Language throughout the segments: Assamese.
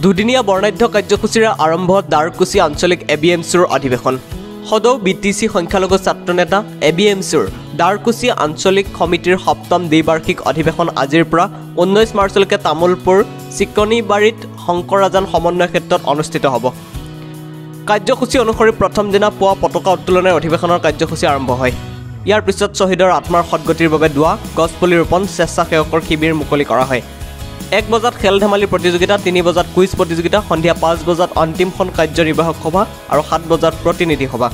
দুদিনীয়া বৰ্ণাঢ্য কাৰ্যসূচীৰে আৰম্ভ দ্বাৰকুচি আঞ্চলিক এ বি এম চিৰ অধিৱেশন। সদৌ বি টি চি সংখ্যালঘু ছাত্ৰ নেতা এ বি এম চিৰ দ্বাৰকুচি আঞ্চলিক সমিতিৰ সপ্তম দ্বিবাৰ্ষিক অধিৱেশন আজিৰ পৰা ঊনৈছ মাৰ্চলৈকে তামোলপুৰ চিকনিবাৰীত শংকৰাজান সমন্বয় ক্ষেত্ৰত অনুষ্ঠিত হ'ব। কাৰ্যসূচী অনুসৰি প্ৰথম দিনা পুৱা পতাকা উত্তোলনেৰে অধিৱেশনৰ কাৰ্যসূচী আৰম্ভ হয়। ইয়াৰ পিছত শ্বহীদৰ আত্মাৰ সদগতিৰ বাবে দোৱা গছপুলি ৰোপণ স্বেচ্ছাসেৱকৰ শিবিৰ মুকলি কৰা হয়। এক বজাত খেল ধেমালি প্ৰতিযোগিতা তিনি বজাত কুইজ প্ৰতিযোগিতা সন্ধিয়া পাঁচ বজাত অন্তিমখন কাৰ্যনিৰ্বাহক সভা আৰু সাত বজাত প্ৰতিনিধি সভা।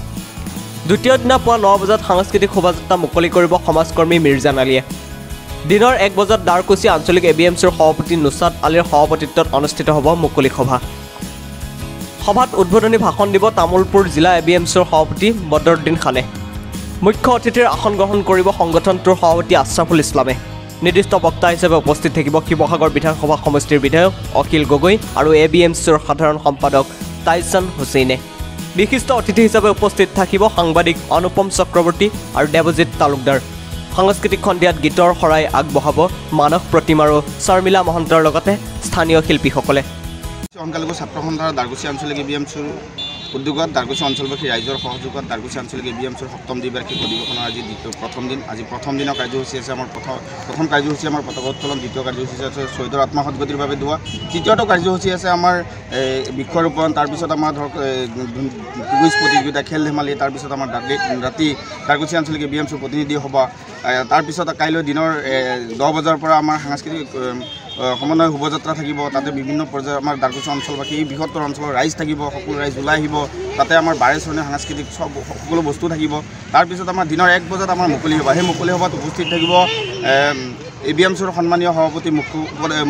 দ্বিতীয় দিনা পুৱা ন বজাত সাংস্কৃতিক শোভাযাত্ৰা মুকলি কৰিব সমাজকৰ্মী মিৰ্জান আলীয়ে দিনৰ এক বজাত দ্বাৰকুচি আঞ্চলিক এ বি এম চিৰ সভাপতি নুছাদ আলীৰ সভাপতিত্বত অনুষ্ঠিত হ'ব মুকলি সভা। সভাত উদ্বোধনী ভাষণ দিব তামোলপুৰ জিলা এ বি এম চিৰ সভাপতি বদৰুদ্দিন খানে। মুখ্য অতিথিৰ আসন গ্ৰহণ কৰিব সংগঠনটোৰ সভাপতি আশ্ৰাফুল ইছলামে। নিৰ্দিষ্ট বক্তা হিচাপে উপস্থিত থাকিব। শিৱসাগৰ বিধানসভা সমষ্টিৰ বিধায়ক অখিল গগৈ আৰু এ বি এম চিৰ সাধাৰণ সম্পাদক টাইছন হুছেইনে। বিশিষ্ট অতিথি হিচাপে উপস্থিত থাকিব সাংবাদিক অনুপম চক্ৰৱৰ্তী আৰু দেৱজিৎ তালুকদাৰ। সাংস্কৃতিক সন্ধিয়াত গীতৰ শৰাই আগবঢ়াব মানস প্ৰতিম আৰু শৰ্মিলা মহন্তৰ লগতে স্থানীয় শিল্পীসকলে। ছাত্ৰ সন্থাৰ দাৰগুচি আঞ্চলিক এ বি এম চিৰ উদ্যোগত দাৰগুচি অঞ্চলবাসী ৰাইজৰ সহযোগত দাৰগুচি আঞ্চলিক এ বি এম চিৰ সপ্তম দ্বিবাৰ্ষিক অধিৱেশনৰ আজি দ্বিতীয় প্ৰথম দিন আজি প্ৰথম দিনৰ কাৰ্যসূচী আছে আমাৰ প্ৰথম প্ৰথম কাৰ্যসূচী আমাৰ পতাকা উত্তোলন দ্বিতীয় কাৰ্যসূচী আছে শ্বহীদৰ আত্মসদগতিৰ বাবে দোৱা। তৃতীয়টো কাৰ্যসূচী আছে আমাৰ এই, বৃক্ষৰোপণ তাৰপিছত আমাৰ ধৰক কুইজ প্ৰতিযোগিতা খেল ধেমালি আমাৰ ৰাতি ৰাতি দাৰগুচি আঞ্চলিক এ বি এম চিৰ প্ৰতিনিধি সভা তাৰপিছত কাইলৈ দিনৰ এ, দহ বজাৰ পৰা আমাৰ সাংস্কৃতিক সমন্বয় শোভাযাত্ৰা থাকিব তাতে বিভিন্ন পৰ্যায়ৰ আমাৰ দাৰকুচি অঞ্চলবাসী বৃহত্তৰ অঞ্চলৰ ৰাইজ থাকিব সকলো ৰাইজ ওলাই আহিব তাতে আমাৰ বাৰেচৰণীয় সাংস্কৃতিক চব সকলো বস্তু থাকিব। তাৰপিছত আমাৰ দিনৰ এক বজাত আমাৰ মুকলি সভা সেই মুকলি সভাত উপস্থিত থাকিব এ বি এম চিৰ সন্মানীয় সভাপতি মুখ্য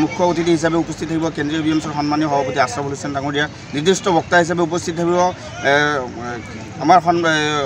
মুখ্য অতিথি হিচাপে উপস্থিত থাকিব কেন্দ্ৰীয় বি এম চিৰ সন্মানীয় সভাপতি আশ্ৰফুল হুছেইন ডাঙৰীয়া নিৰ্দিষ্ট বক্তা হিচাপে উপস্থিত থাকিব আমাৰ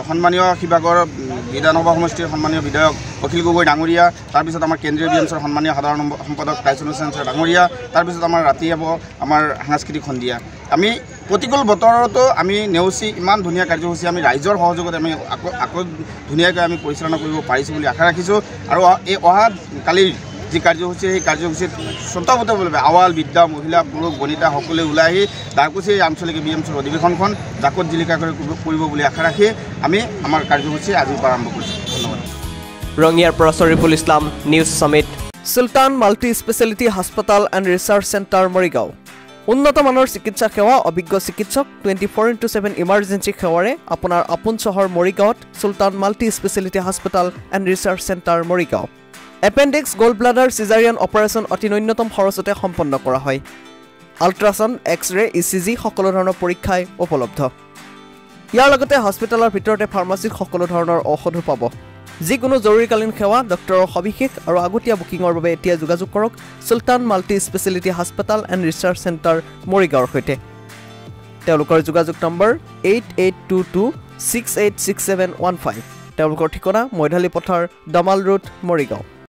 সন্মানীয় শিৱসাগৰ উম, বিধানসভা সমষ্টিৰ সন্মানীয় বিধায়ক অখিল গগৈ ডাঙৰীয়া তাৰপিছত আমাৰ কেন্দ্ৰীয় বি এম চিৰ সন্মানীয় সাধাৰণ সম্প- সম্পাদক টাইচন হুছেইন ছাৰ ডাঙৰীয়া তাৰপিছত আমাৰ ৰাতি হ'ব আমাৰ সাংস্কৃতিক সন্ধিয়া। আমি প্ৰতিকূল বতৰতো আমি নেওচি ইমান ধুনীয়া কাৰ্যসূচী আমি ৰাইজৰ সহযোগত আমি আকৌ আকৌ ধুনীয়াকৈ আমি পৰিচালনা কৰিব পাৰিছোঁ বুলি আশা ৰাখিছোঁ। আৰু এই অহা কালিৰ যি কাৰ্যসূচী সেই কাৰ্যসূচীত স্বতঃপূৰ্তভাৱে আৱাল বিদ্যা মহিলা পুৰুষ বনিতা সকলোৱে ওলাই আহি দাৰকুচি আঞ্চলিক বি এম চিৰ অধিৱেশনখন জাকত জিলিকা কৰি কৰিব বুলি আশা ৰাখি আমি আমাৰ কাৰ্যসূচী আজিৰ পৰা আৰম্ভ কৰিছোঁ। ধন্যবাদ। ৰঙিয়াৰ পৰা শ্বৰিফুল ইছলাম নিউজ চামিট চুলতান মাল্টি স্পেচিয়েলিটি হাস্পতাল এণ্ড ৰিচাৰ্চ চেণ্টাৰ মৰিগাঁও উন্নত মানৰ চিকিৎসা সেৱা অভিজ্ঞ চিকিৎসক twenty four into seven emergency সেৱাৰে আপোনাৰ আপোন চহৰ মৰিগাঁৱত চুলতান মাল্টি স্পেচিয়েলিটি হাস্পতাল and research centre Morigaon. Appendix gall bladder caesarean operation অতি ন্যূনতম খৰচতে সম্পন্ন কৰা হয়। আল্ট্ৰাছাউণ্ড এক্স ৰে ই চি জি সকলো ধৰণৰ পৰীক্ষাই উপলব্ধ। ইয়াৰ লগতে হস্পিটেলৰ ভিতৰতে ফাৰ্মাচীত সকলো ধৰণৰ ঔষধো পাব। যিকোনো জৰুৰীকালীন সেৱা ডক্টৰৰ সবিশেষ আৰু আগতীয়া বুকিঙৰ বাবে এতিয়া যোগাযোগ কৰক চুলতান মাল্টি স্পেচিয়েলিটি হাস্পতাল এণ্ড ৰিচাৰ্চ চেণ্টাৰ মৰিগাঁৱৰ সৈতে। তেওঁলোকৰ যোগাযোগ number eight eight two two six eight six seven one five তেওঁলোকৰ ঠিকনা মৈধালী পথাৰ দমাল ৰোড মৰিগাঁও।